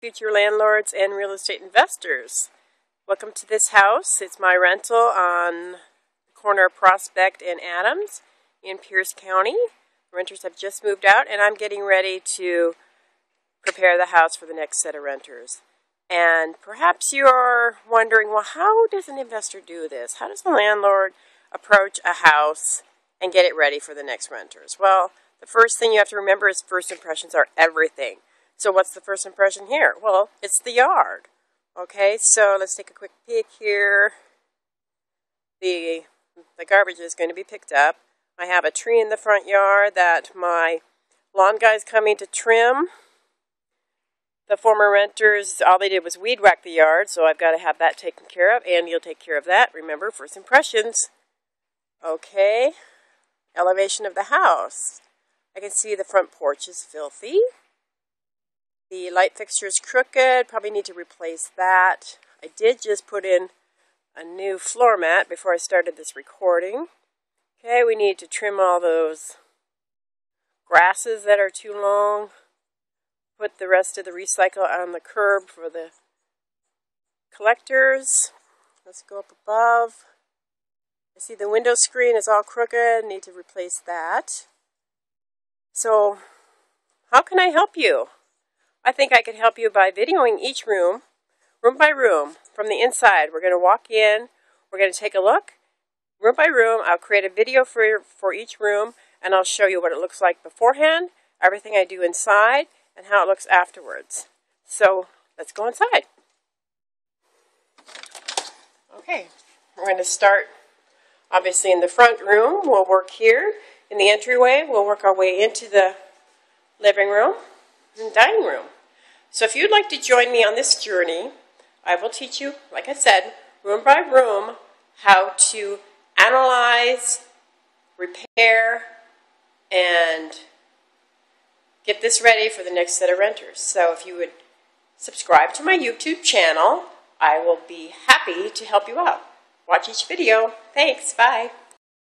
future landlords and real estate investors. Welcome to this house. It's my rental on the corner of Prospect and Adams in Pierce County. Renters have just moved out and I'm getting ready to prepare the house for the next set of renters. And perhaps you're wondering, well, how does an investor do this? How does a landlord approach a house and get it ready for the next renters? Well, the first thing you have to remember is first impressions are everything. So what's the first impression here? Well, it's the yard. Okay, so let's take a quick peek here. The, the garbage is going to be picked up. I have a tree in the front yard that my lawn guy's coming to trim. The former renters, all they did was weed whack the yard, so I've got to have that taken care of, and you'll take care of that. Remember, first impressions. Okay, elevation of the house. I can see the front porch is filthy. The light fixture is crooked, probably need to replace that. I did just put in a new floor mat before I started this recording. Okay, we need to trim all those grasses that are too long. Put the rest of the recycle on the curb for the collectors. Let's go up above. I see the window screen is all crooked, need to replace that. So, how can I help you? I think I could help you by videoing each room, room by room, from the inside. We're going to walk in, we're going to take a look, room by room. I'll create a video for, for each room, and I'll show you what it looks like beforehand, everything I do inside, and how it looks afterwards. So, let's go inside. Okay, we're going to start, obviously, in the front room. We'll work here. In the entryway, we'll work our way into the living room and dining room. So if you'd like to join me on this journey, I will teach you, like I said, room by room, how to analyze, repair, and get this ready for the next set of renters. So if you would subscribe to my YouTube channel, I will be happy to help you out. Watch each video. Thanks. Bye.